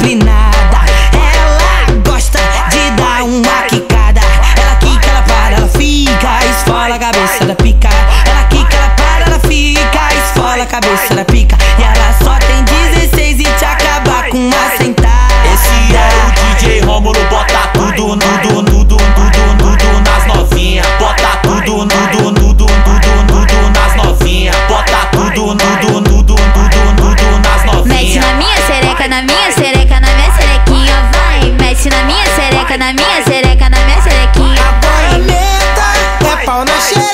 sabe. on the shit.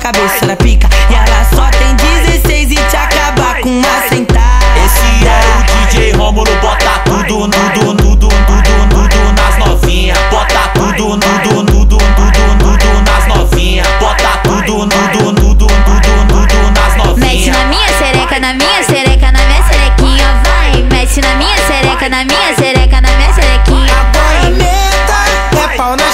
cabeça na pica. E ela só tem 16 e te acabar com uma sentada. Esse é o DJ Rômulo, bota tudo, nudo, nudo, nudo, nudo nas novinhas Bota tudo, nudo, nudo, nudo, nudo nas novinhas Bota tudo, nudo, nudo, nudo, nudo nas novinhas Mete na minha sereca, na minha sereca, na minha serequinha, vai. Mete na minha sereca, na minha sereca, na minha serequinha. Agora meta, é pau na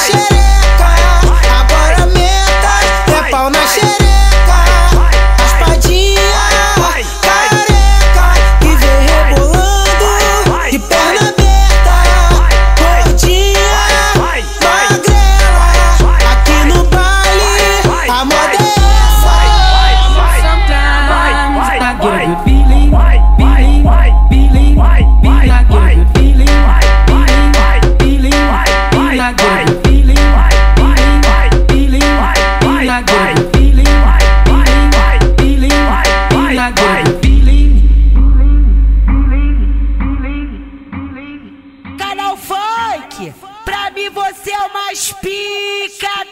é o mais pica